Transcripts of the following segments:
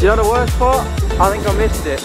You know the worst part? I think I missed it.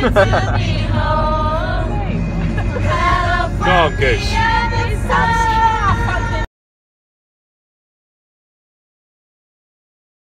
Seem to